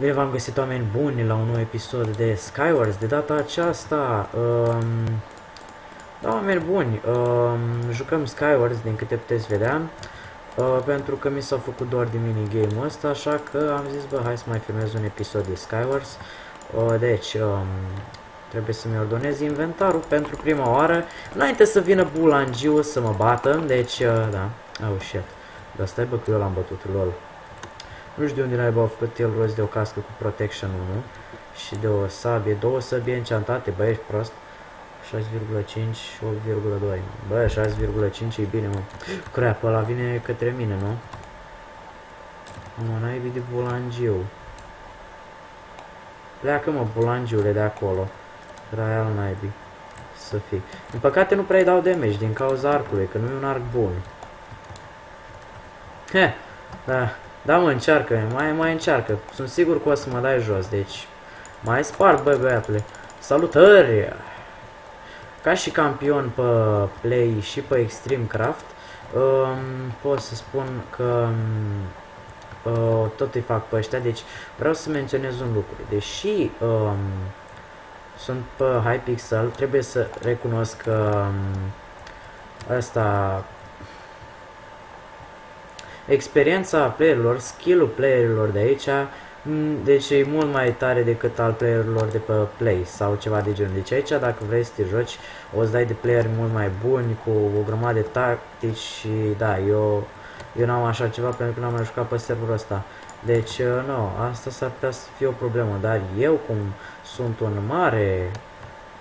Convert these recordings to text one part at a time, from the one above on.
Bine v-am găsit oameni buni la un nou episod de Skywars. De data aceasta, um, da, oameni buni, um, jucăm Skywars din câte puteți vedea. Uh, pentru că mi s-au făcut doar de minigame-ul ăsta, așa că am zis, bă, hai să mai filmez un episod de Skywars. Uh, deci, um, trebuie să-mi ordonez inventarul pentru prima oară, înainte să vină bulangiu să mă bată, deci, uh, da, oh shit. Dar stai bă că eu l-am bătut, lol. Nu știu de unde naiba au făcut el rost de o cască cu Protection 1 și de o sabie, două sabie enchantate, bă, ești prost. 6,5 și 8,2. Bă, 6,5 e bine, mă. Crap, ăla vine către mine, nu? Mă, n-ai de bulangiu. Pleacă, mă, bulangiule de acolo. Real naibii. Să fii. În păcate nu prea dau damage din cauza arcului, că nu e un arc bun. He, da, da mă, încearcă, mai, mai încearcă. Sunt sigur că o să mă dai jos, deci... Mai sparg, băi, băiatule. Salutări! Ca și campion pe Play și pe Extreme Craft, um, pot să spun că um, uh, tot îi fac pe ăștia, deci vreau să menționez un lucru. Deși um, sunt pe Hypixel, trebuie să recunosc că um, asta experiența playerilor, skill-ul playerilor de aici Mm, deci e mult mai tare decât al playerilor de pe Play sau ceva de genul. Deci aici dacă vrei să te joci, o să dai de player mult mai buni, cu o grămadă de tactici și da, eu, eu n-am așa ceva pentru că n-am mai jucat pe serverul ăsta. Deci, uh, nu, asta s-ar putea să fie o problemă, dar eu cum sunt un mare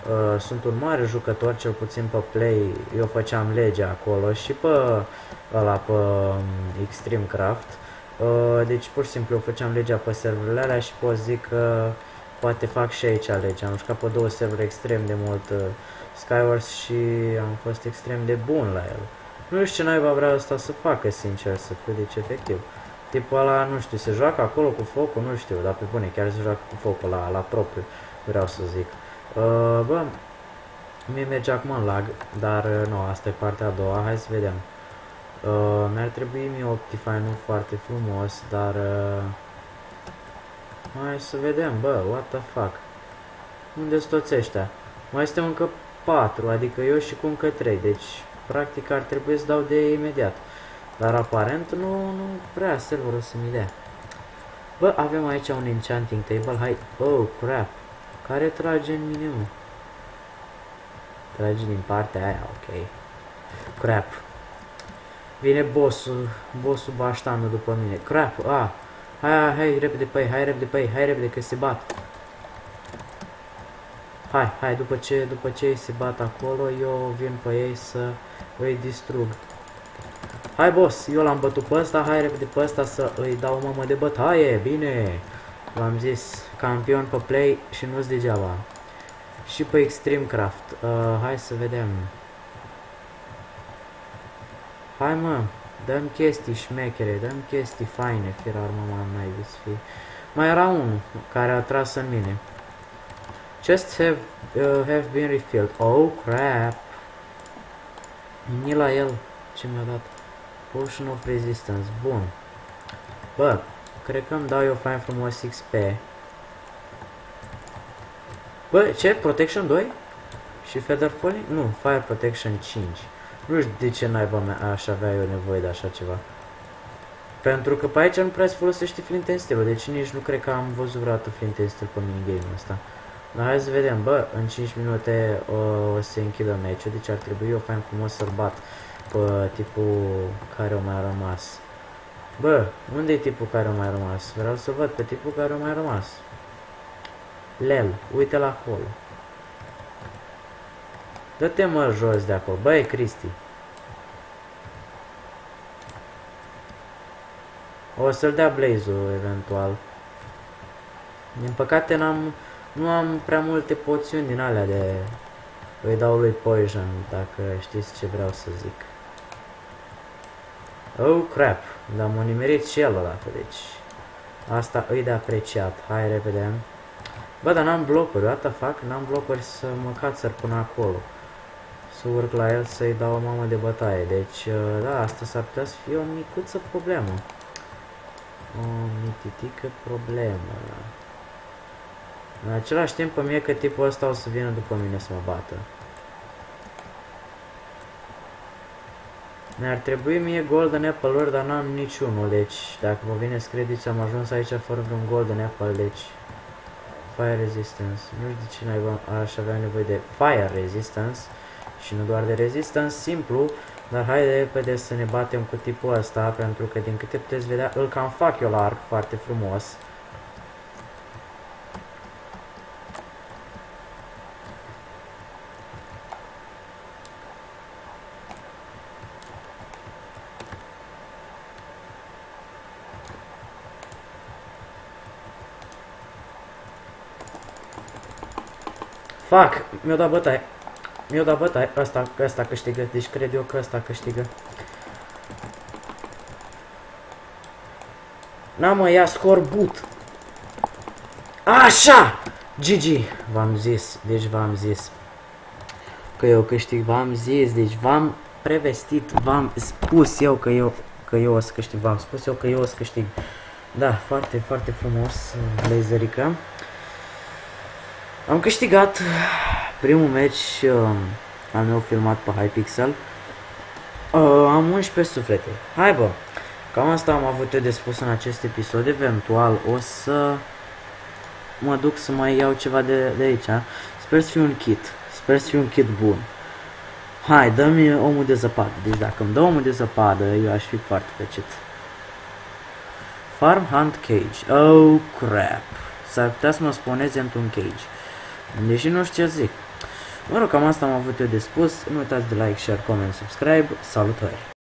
Uh, sunt un mare jucător, cel puțin pe Play, eu făceam legea acolo și pe ăla pe um, Extreme Craft. Uh, deci pur și simplu făceam legea pe serverele alea și pot zic că poate fac și aici legea. Am jucat pe două servere extrem de mult uh, Skywars și am fost extrem de bun la el. Nu știu ce naiba vrea asta să facă, sincer să fiu, deci efectiv. Tipul ăla, nu știu, se joacă acolo cu focul, nu știu, dar pe bune, chiar se joacă cu focul la, la propriu, vreau să zic. Uh, bă, mie merge acum în lag, dar uh, nu, asta e partea a doua, hai să vedem. Uh, mi-ar trebui mie Optifine-ul foarte frumos, dar... Uh, hai să vedem, bă, what the fuck. Unde sunt toți ăștia? Mai suntem încă 4, adică eu și cu încă 3, deci practic ar trebui să dau de imediat. Dar aparent nu, nu vrea serverul să mi dea. Bă, avem aici un enchanting table, hai, oh, crap. Care trage în mine, mă? Trage din partea aia, ok. Crap, Vine bossul, bossul baștanul după mine. Crap, a. Ah. Hai, hai, hai, repede pe ei, hai repede pe ei, hai repede că se bat. Hai, hai, după ce, după ce ei se bat acolo, eu vin pe ei să îi distrug. Hai, boss, eu l-am bătut pe ăsta, hai repede pe ăsta să îi dau o mamă de bătaie, bine. V-am zis, campion pe play și nu-s degeaba. Și pe Extreme Craft. Uh, hai să vedem. Hai mă, dăm chestii șmechere, dăm chestii faine, firar mama mai să fie. Mai era unul care a tras în mine. Chests have, uh, have been refilled. Oh crap! Ni la el. Ce mi-a dat? Potion of Resistance. Bun. Bă, cred că îmi dau eu fain frumos XP. Bă, ce? Protection 2? Și Feather Falling? Nu, Fire Protection 5. Nu știu de ce naiba mea aș avea eu nevoie de așa ceva. Pentru că pe aici nu prea se folosește Flint and Steel, deci nici nu cred că am văzut vreodată Flint and Steel pe minigame-ul ăsta. Dar hai să vedem, bă, în 5 minute o, o să închidă meciul, deci ar trebui eu fain frumos să-l bat pe tipul care o mai rămas. Bă, unde e tipul care o mai rămas? Vreau să văd pe tipul care o mai rămas. Lel, uite-l acolo. Dă-te mă jos de acolo. Băi, Cristi. O să-l dea blaze eventual. Din păcate n-am... Nu am prea multe poțiuni din alea de... Îi dau lui Poison, dacă știți ce vreau să zic. Oh, crap. Dar m-a nimerit și el odată, deci... Asta îi de apreciat. Hai, repede. Bă, dar n-am blocuri. What the fuck? N-am blocuri să mă cațăr până acolo să urc la el să-i dau o mamă de bătaie. Deci, uh, da, asta s-ar putea să fie o micuță problemă. O mititică problemă. În același timp, îmi e că tipul ăsta o să vină după mine să mă bată. Mi-ar trebui mie Golden Apple-uri, dar n-am niciunul, deci dacă vă vine să credeți, am ajuns aici fără vreun Golden Apple, deci Fire Resistance. Nu știu de ce n aș avea nevoie de Fire Resistance și nu doar de Resistance, simplu, dar hai de repede să ne batem cu tipul ăsta, pentru că din câte puteți vedea, îl cam fac eu la arc foarte frumos. Fac! Mi-o dat bătaie. Mi-o dat bătaie. Asta, asta câștigă. Deci cred eu că asta câștigă. N-am mă, ia scorbut. Așa! GG! V-am zis. Deci v-am zis. Că eu câștig. V-am zis. Deci v-am prevestit. V-am spus eu că eu că eu o să câștig. V-am spus eu că eu o să câștig. Da, foarte, foarte frumos, Blazerica. Am câștigat primul match uh, al meu filmat pe Hypixel. Uh, am 11 suflete. Hai bă, cam asta am avut eu de spus în acest episod. Eventual o să mă duc să mai iau ceva de, de aici. Sper să fiu un kit. Sper să fiu un kit bun. Hai, dă-mi omul de zăpadă. Deci dacă îmi dă omul de zăpadă, eu aș fi foarte fericit. Farm Hunt Cage. Oh, crap. S-ar putea să mă spuneze într-un cage. Deși nu știu ce zic. Mă rog, cam asta am avut eu de spus. Nu uitați de like, share, comment, subscribe. Salutări!